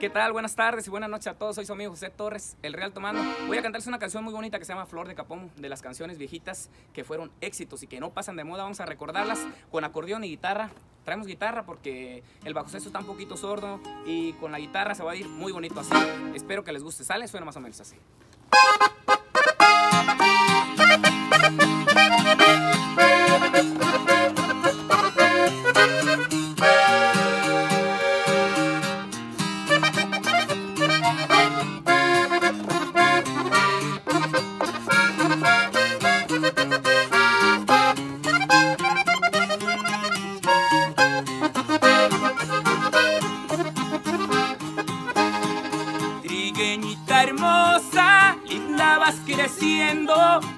¿Qué tal? Buenas tardes y buenas noches a todos. Soy su amigo José Torres, el Real Tomando. Voy a cantarles una canción muy bonita que se llama Flor de Capomo, de las canciones viejitas que fueron éxitos y que no pasan de moda. Vamos a recordarlas con acordeón y guitarra. Traemos guitarra porque el bajo sexto está un poquito sordo y con la guitarra se va a ir muy bonito así. Espero que les guste. Sale, suena más o menos así. Hermosa, linda vas creciendo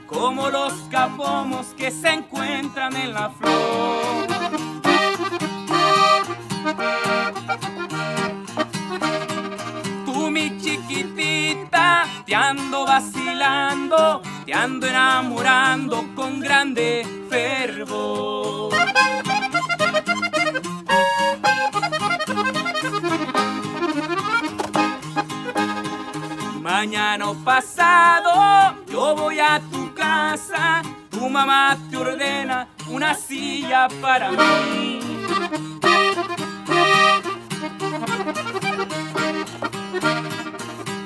como los capomos que se encuentran en la flor. Tú mi chiquitita, te ando vacilando, te ando enamorando con grande Mañana pasado yo voy a tu casa, tu mamá te ordena una silla para mí.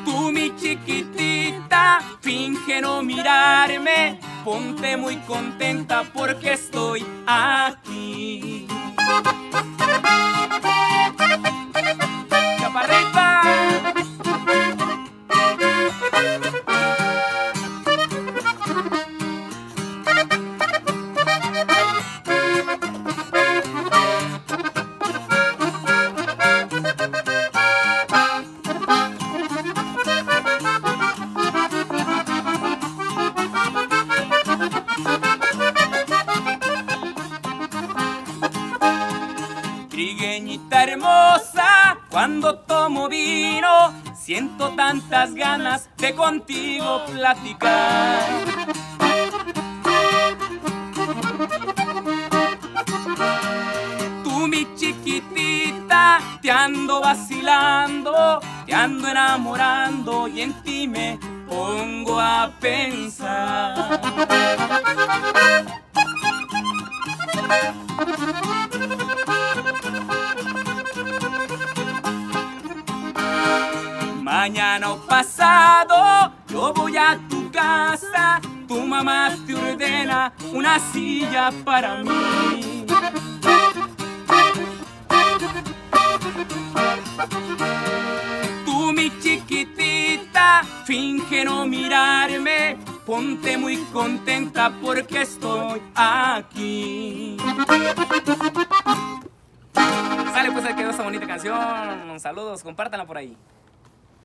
Tú mi chiquitita, finge no mirarme, ponte muy contenta porque estoy aquí. Hermosa, cuando tomo vino, siento tantas ganas de contigo platicar. Tú mi chiquitita, te ando vacilando, te ando enamorando y en ti me pongo a pensar. Mañana pasado yo voy a tu casa, tu mamá te ordena una silla para mí. Tú mi chiquitita, finge no mirarme, ponte muy contenta porque estoy aquí. Sale pues, ahí quedó esta bonita canción. Saludos, compártanla por ahí.